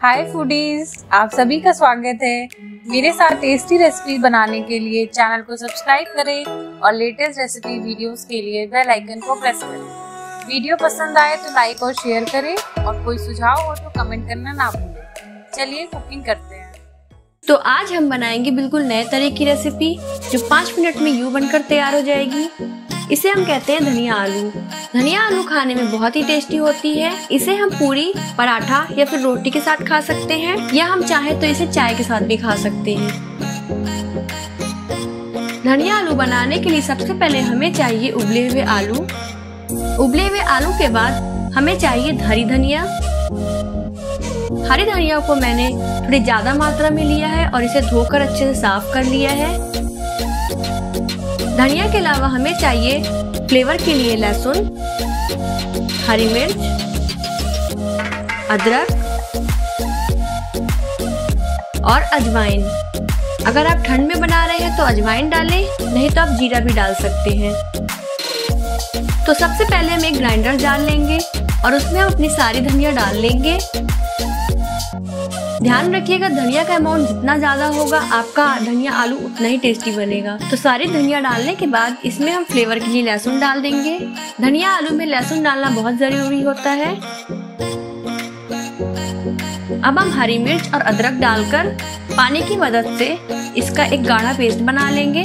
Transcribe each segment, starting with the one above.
हाय foodies आप सभी का स्वागत है मेरे साथ टेस्टी रेसिपी बनाने के लिए। चैनल को सब्सक्राइब करें और लेटेस्ट रेसिपी वीडियोस के लिए बेल आइकन को प्रेस करें। वीडियो पसंद आए तो लाइक और शेयर करें और कोई सुझाव हो तो कमेंट करना ना भूलें। चलिए कुकिंग करते हैं। तो आज हम बनाएँगे बिल्कुल नए तरह की रेसिपी जो पाँच मिनट में यूँ बनकर तैयार हो जाएगी। इसे हम कहते हैं धनिया आलू। धनिया आलू खाने में बहुत ही टेस्टी होती है। इसे हम पूरी, पराठा या फिर रोटी के साथ खा सकते हैं, या हम चाहे तो इसे चाय के साथ भी खा सकते हैं। धनिया आलू बनाने के लिए सबसे पहले हमें चाहिए उबले हुए आलू। उबले हुए आलू के बाद हमें चाहिए हरी धनिया। हरी धनिया को मैंने थोड़ी ज़्यादा मात्रा में लिया है और इसे धोकर अच्छे से साफ़ कर लिया है। धनिया के अलावा हमें चाहिए फ्लेवर के लिए लहसुन, हरी मिर्च, अदरक और अजवाइन। अगर आप ठंड में बना रहे हैं तो अजवाइन डालें, नहीं तो आप जीरा भी डाल सकते हैं। तो सबसे पहले हम एक ग्राइंडर डाल लेंगे और उसमें हम अपनी सारी धनिया डाल लेंगे। ध्यान रखिएगा, धनिया का अमाउंट जितना ज़्यादा होगा, आपका धनिया आलू उतना ही टेस्टी बनेगा। तो सारी धनिया डालने के बाद इसमें हम फ्लेवर के लिए लहसुन डाल देंगे। धनिया आलू में लहसुन डालना बहुत ज़रूरी होता है। अब हम हरी मिर्च और अदरक डालकर पानी की मदद से इसका एक गाढ़ा पेस्ट बना लेंगे।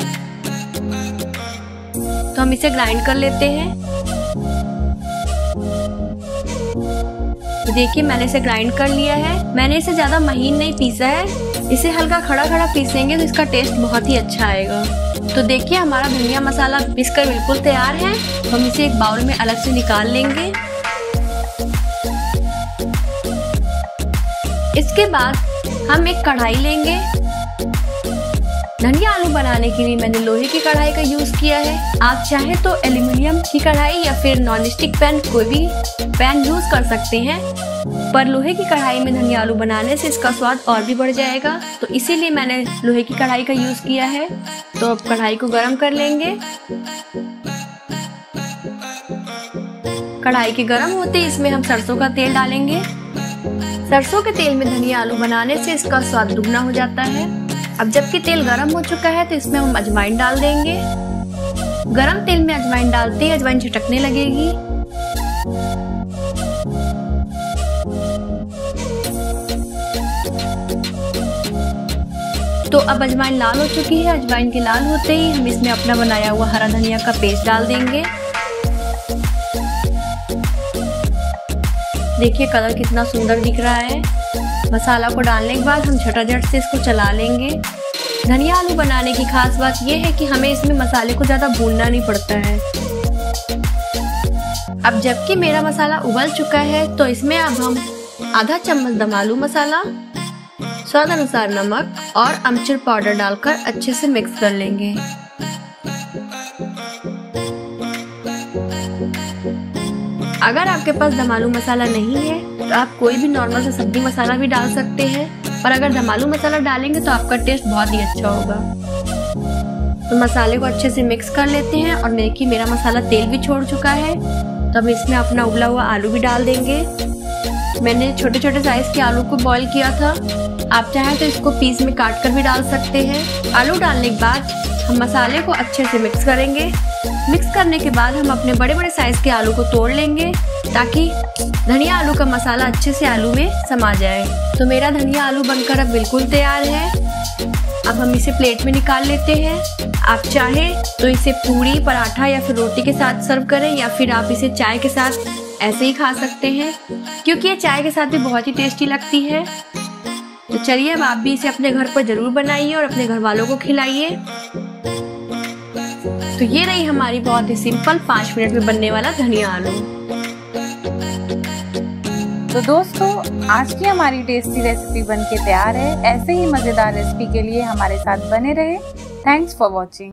तो हम इसे ग्राइंड कर लेते हैं। देखिए, मैंने इसे ग्राइंड कर लिया है। मैंने इसे ज़्यादा महीन नहीं पीसा है। इसे हल्का खड़ा खड़ा पीसेंगे तो इसका टेस्ट बहुत ही अच्छा आएगा। तो देखिए, हमारा धनिया मसाला पीसकर बिल्कुल तैयार है। हम इसे एक बाउल में अलग से निकाल लेंगे। इसके बाद हम एक कढ़ाई लेंगे। बनाने के लिए मैंने लोहे की कढ़ाई का यूज़ किया है। आप चाहे तो एल्यूमिनियम की कढ़ाई या फिर नॉन स्टिक पैन कोई भी पैन यूज़ कर सकते हैं। पर लोहे की कढ़ाई में धनिया आलू बनाने से इसका स्वाद और भी बढ़ जाएगा। तो इसीलिए मैंने लोहे की कढ़ाई का यूज़ किया है। तो अब कढ़ाई को गर्म कर लेंगे। कढ़ाई के गर्म होते ही इसमें हम सरसों का तेल डालेंगे। सरसों के तेल में धनिया आलू बनाने से इसका स्वाद दुगना हो जाता है। अब जबकि तेल गर्म हो चुका है तो इसमें हम अजवाइन डाल देंगे। गरम तेल में अजवाइन डालते ही अजवाइन झटकने लगेगी। तो अब अजवाइन लाल हो चुकी है। अजवाइन के लाल होते ही हम इसमें अपना बनाया हुआ हरा धनिया का पेस्ट डाल देंगे। देखिए कलर कितना सुंदर दिख रहा है। मसाला को डालने के बाद हम झटाझट से इसको चला लेंगे। धनिया आलू बनाने की खास बात यह है कि हमें इसमें मसाले को ज़्यादा भूनना नहीं पड़ता है। अब जबकि मेरा मसाला उबल चुका है तो इसमें अब हम आधा चम्मच दमालू मसाला, स्वाद अनुसार नमक और अमचूर पाउडर डालकर अच्छे से मिक्स कर लेंगे। अगर आपके पास दमालू मसाला नहीं है तो आप कोई भी नॉर्मल सा सब्ज़ी मसाला भी डाल सकते हैं, पर अगर दमालू मसाला डालेंगे तो आपका टेस्ट बहुत ही अच्छा होगा। तो मसाले को अच्छे से मिक्स कर लेते हैं और देखिए मेरा मसाला तेल भी छोड़ चुका है। तो हम इसमें अपना उबला हुआ आलू भी डाल देंगे। मैंने छोटे छोटे साइज़ के आलू को बॉईल किया था। आप चाहें तो इसको पीस में काट कर भी डाल सकते हैं। आलू डालने के बाद हम मसाले को अच्छे से मिक्स करेंगे। मिक्स करने के बाद हम अपने बड़े बड़े साइज़ के आलू को तोड़ लेंगे, ताकि धनिया आलू का मसाला अच्छे से आलू में समा जाए। तो मेरा धनिया आलू बनकर अब बिल्कुल तैयार है। अब हम इसे प्लेट में निकाल लेते हैं। आप चाहे तो इसे पूरी, पराठा या फिर रोटी के साथ सर्व करें, या फिर आप इसे चाय के साथ ऐसे ही खा सकते हैं, क्योंकि ये चाय के साथ भी बहुत ही टेस्टी लगती है। तो चलिए अब आप भी इसे अपने घर पर ज़रूर बनाइए और अपने घर वालों को खिलाइए। तो ये रही हमारी बहुत ही सिंपल पाँच मिनट में बनने वाला धनिया आलू। तो दोस्तों, आज की हमारी टेस्टी रेसिपी बनके तैयार है। ऐसे ही मज़ेदार रेसिपी के लिए हमारे साथ बने रहे। Thanks for watching